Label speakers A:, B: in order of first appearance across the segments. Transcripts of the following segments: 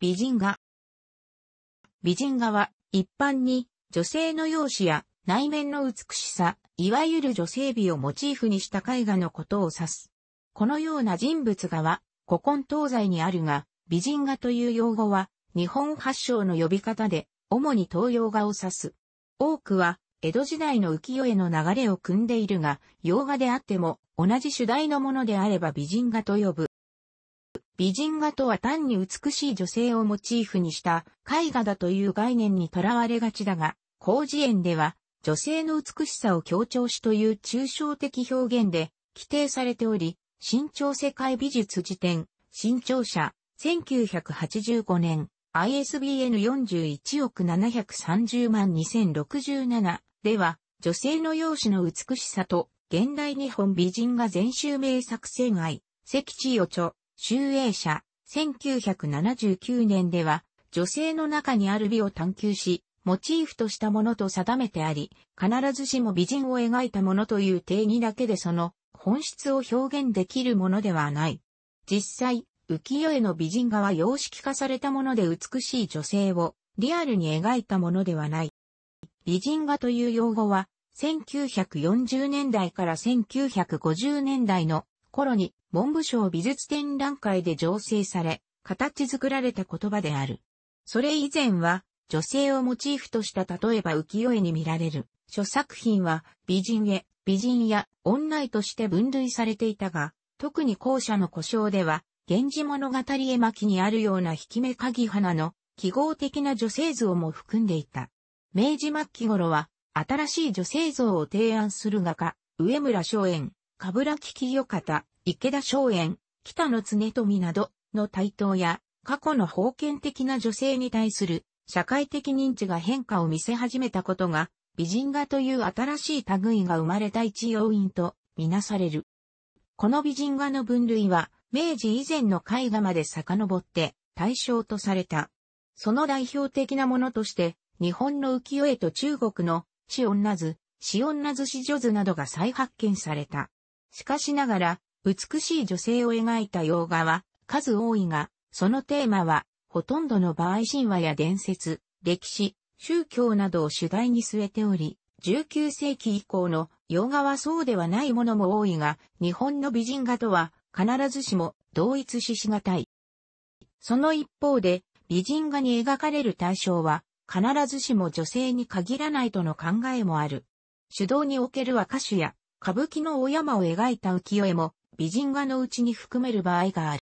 A: 美人画。美人画は一般に女性の容姿や内面の美しさ、いわゆる女性美をモチーフにした絵画のことを指す。このような人物画は古今東西にあるが、美人画という用語は日本発祥の呼び方で、主に東洋画を指す。多くは江戸時代の浮世絵の流れを組んでいるが、洋画であっても同じ主題のものであれば美人画と呼ぶ。美人画とは単に美しい女性をモチーフにした絵画だという概念にとらわれがちだが、広辞苑では女性の美しさを強調しという抽象的表現で規定されており、新潮世界美術辞典、新潮社、1985年、ISBN 41億730万2067では、女性の容姿の美しさと現代日本美人画全集名作戦愛、関地予著、集英社、1979年では、女性の中にある美を探求し、モチーフとしたものと定めてあり、必ずしも美人を描いたものという定義だけでその本質を表現できるものではない。実際、浮世絵の美人画は様式化されたもので美しい女性をリアルに描いたものではない。美人画という用語は、1940年代から1950年代の頃に文部省美術展覧会で醸成され、形作られた言葉である。それ以前は、女性をモチーフとした例えば浮世絵に見られる、諸作品は美人絵、美人や女絵として分類されていたが、特に後者の故障では、源氏物語絵巻にあるような引き目鍵花の記号的な女性像も含んでいた。明治末期頃は、新しい女性像を提案する画家、上村松園、冠城清方、池田松園、北野常富などの台頭や、過去の封建的な女性に対する社会的認知が変化を見せ始めたことが、美人画という新しい類が生まれた一要因とみなされる。この美人画の分類は、明治以前の絵画まで遡って対象とされた。その代表的なものとして、日本の浮世絵と中国の死女図、死女図死女図などが再発見された。しかしながら、美しい女性を描いた洋画は数多いが、そのテーマは、ほとんどの場合神話や伝説、歴史、宗教などを主題に据えており、19世紀以降の洋画はそうではないものも多いが、日本の美人画とは必ずしも同一視しがたい。その一方で、美人画に描かれる対象は、必ずしも女性に限らないとの考えもある。主導における若手や、歌舞伎のお山を描いた浮世絵も、美人画のうちに含める場合がある。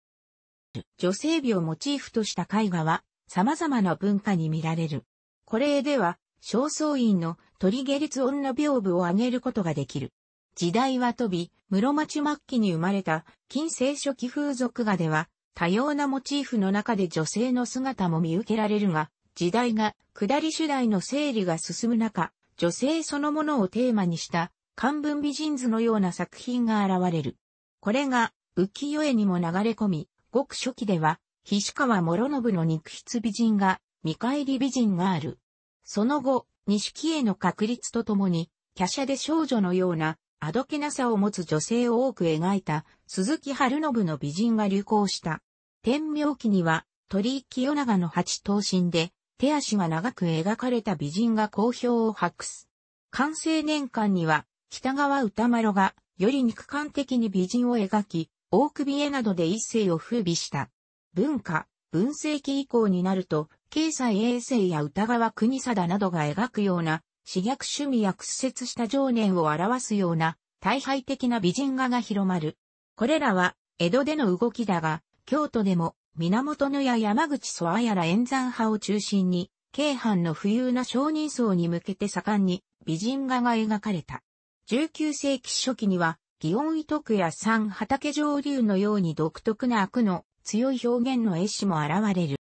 A: 女性美をモチーフとした絵画は様々な文化に見られる。これでは、正倉院の鳥下律女屏風を挙げることができる。時代は飛び、室町末期に生まれた近世初期風俗画では、多様なモチーフの中で女性の姿も見受けられるが、時代が下り主題の整理が進む中、女性そのものをテーマにした漢文美人図のような作品が現れる。これが浮世絵にも流れ込み、ごく初期では、菱川諸信の肉筆美人が、見返り美人がある。その後、錦絵の確立とともに、華奢で少女のような、あどけなさを持つ女性を多く描いた、鈴木春信の美人が流行した。天明期には、鳥居清長の八頭身で、手足が長く描かれた美人が好評を博す。完成年間には、北川歌丸が、より肉感的に美人を描き、大首絵などで一世を風靡した。文化、文世紀以降になると、経済衛生や歌川国貞などが描くような、私虐趣味や屈折した情念を表すような、大敗的な美人画が広まる。これらは、江戸での動きだが、京都でも、源野や山口曽あやら演山派を中心に、京阪の富裕な商人層に向けて盛んに美人画が描かれた。19世紀初期には、祇園伊徳や三畑上流のように独特な悪の強い表現の絵師も現れる。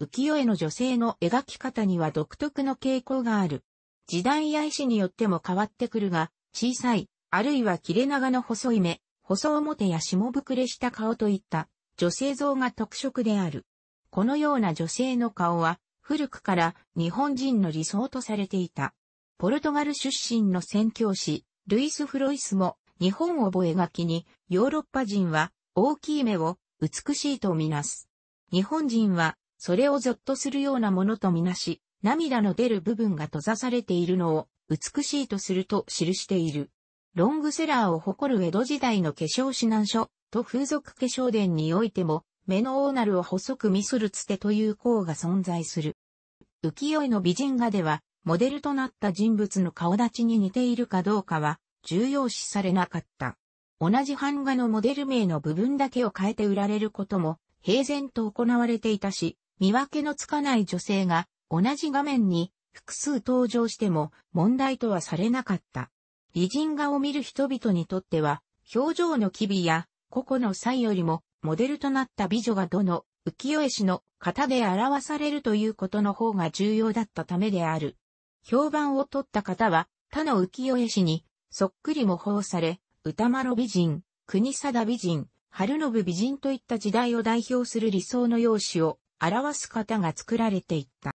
A: 浮世絵の女性の描き方には独特の傾向がある。時代や絵師によっても変わってくるが、小さい、あるいは切れ長の細い目、細表や下膨れした顔といった女性像が特色である。このような女性の顔は古くから日本人の理想とされていた。ポルトガル出身の宣教師、ルイス・フロイスも日本を覚書きにヨーロッパ人は大きい目を美しいとみなす。日本人はそれをゾッとするようなものとみなし、涙の出る部分が閉ざされているのを美しいとすると記している。ロングセラーを誇る江戸時代の化粧指南書と風俗化粧伝においても、目のオーナルを細く見するつてという項が存在する。浮世絵の美人画では、モデルとなった人物の顔立ちに似ているかどうかは、重要視されなかった。同じ版画のモデル名の部分だけを変えて売られることも、平然と行われていたし、見分けのつかない女性が、同じ画面に複数登場しても問題とはされなかった。美人画を見る人々にとっては、表情の機微や個々の際よりも、モデルとなった美女がどの浮世絵師の型で表されるということの方が重要だったためである。評判を取った方は、他の浮世絵師に、そっくり模倣され、歌丸美人、国貞美人、春信美人といった時代を代表する理想の容姿を表す方が作られていった。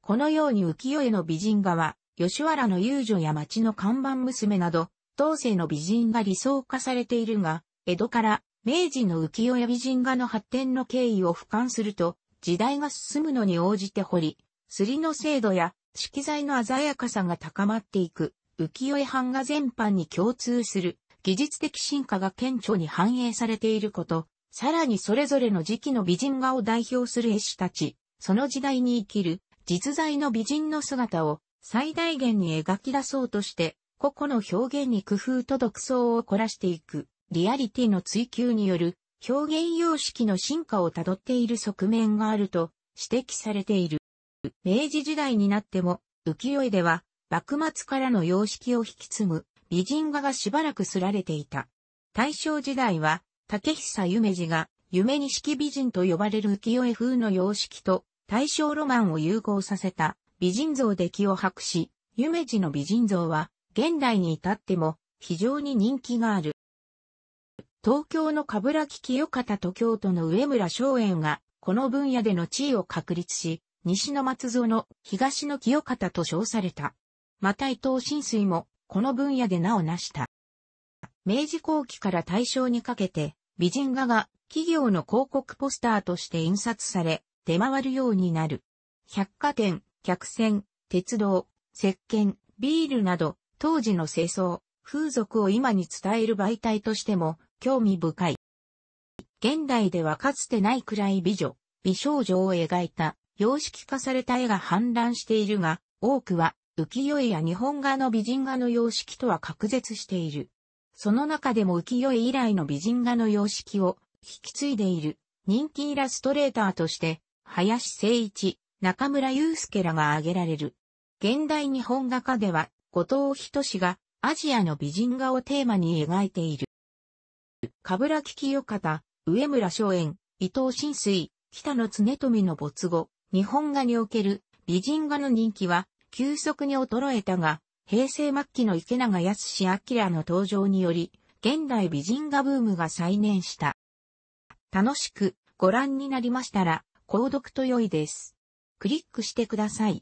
A: このように浮世絵の美人画は、吉原の遊女や町の看板娘など、当世の美人が理想化されているが、江戸から明治の浮世絵美人画の発展の経緯を俯瞰すると、時代が進むのに応じて彫り、すりの精度や色彩の鮮やかさが高まっていく、浮世絵版画全般に共通する。技術的進化が顕著に反映されていること、さらにそれぞれの時期の美人画を代表する絵師たち、その時代に生きる。実在の美人の姿を。最大限に描き出そうとして、個々の表現に工夫と独創を凝らしていく、リアリティの追求による。表現様式の進化をたどっている側面があると指摘されている。明治時代になっても浮世絵では幕末からの様式を引き継ぐ美人画がしばらくすられていた。大正時代は竹久夢二が夢錦美人と呼ばれる浮世絵風の様式と大正ロマンを融合させた美人像で気を博し、夢二の美人像は現代に至っても非常に人気がある。東京の冠城清方と京都の上村松園がこの分野での地位を確立し、西の松蔵の東の清方と称された。また伊藤新水もこの分野で名を成した。明治後期から大正にかけて美人画が企業の広告ポスターとして印刷され、出回るようになる。百貨店、客船、鉄道、石鹸、ビールなど、当時の清掃、風俗を今に伝える媒体としても興味深い。現代ではかつてないくらい美女、美少女を描いた様式化された絵が氾濫しているが、多くは浮世絵や日本画の美人画の様式とは隔絶している。その中でも浮世絵以来の美人画の様式を引き継いでいる人気イラストレーターとして林誠一、中村祐介らが挙げられる。現代日本画家では、後藤仁がアジアの美人画をテーマに描いている。冠城清方、上村松園、伊藤新水、北野常富の没後、日本画における美人画の人気は急速に衰えたが、平成末期の池永康明の登場により、現代美人画ブームが再燃した。楽しくご覧になりましたら、購読と良いです。クリックしてください。